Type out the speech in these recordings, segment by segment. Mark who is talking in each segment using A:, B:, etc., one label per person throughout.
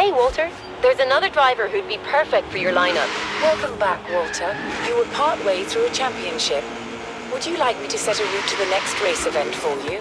A: Hey, Walter. There's another driver who'd be perfect for your lineup.
B: Welcome back, Walter. You were partway through a championship. Would you like me to set a route to the next race event for you?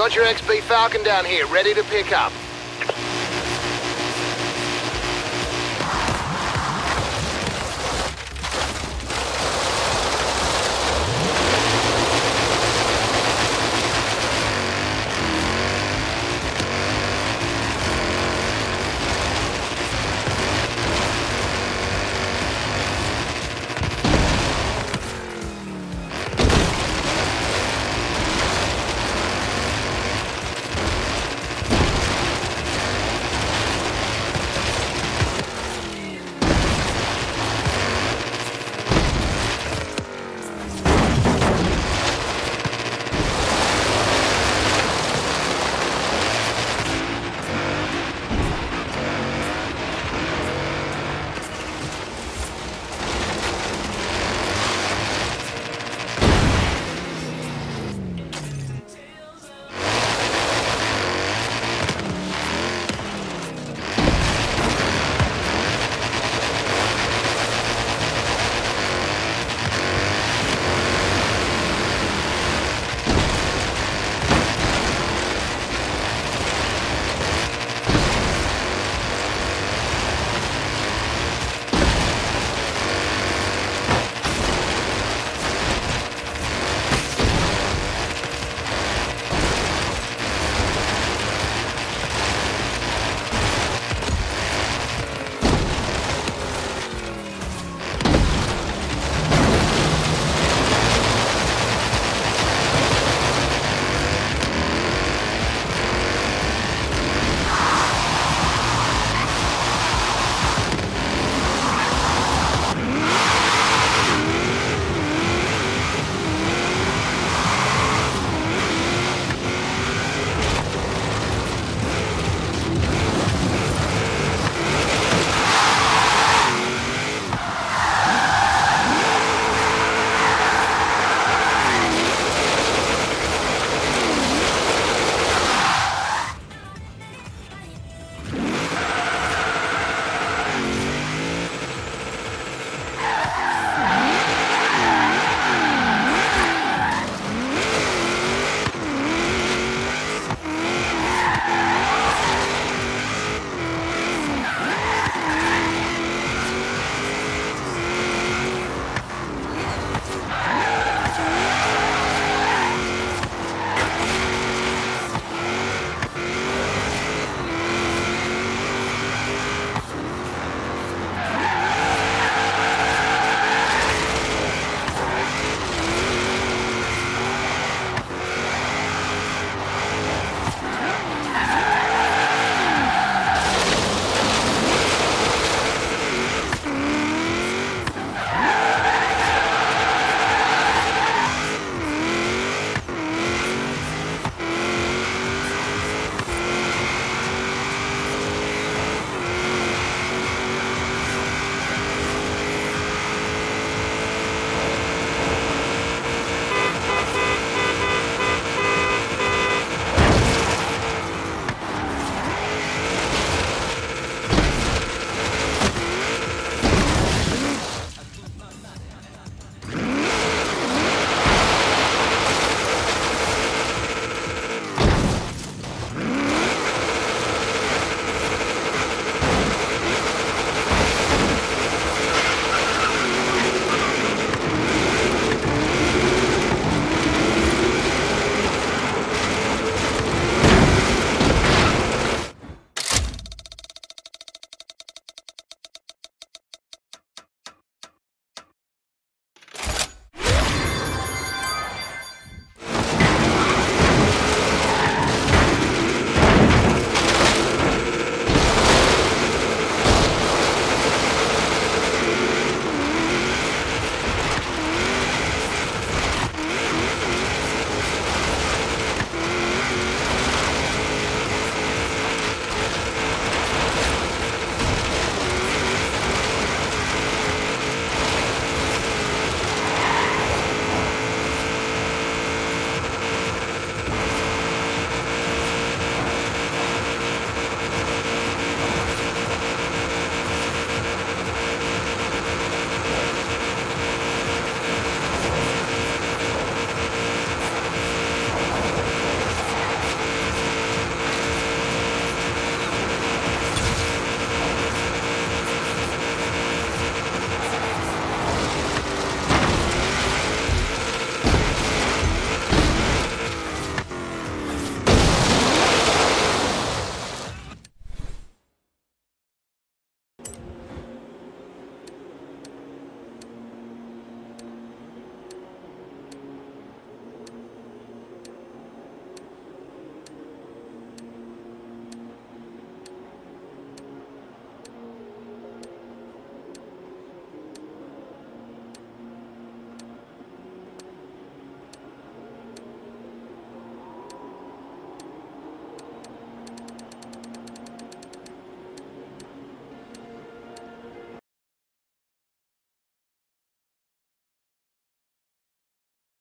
C: Got your XB Falcon down here, ready to pick up.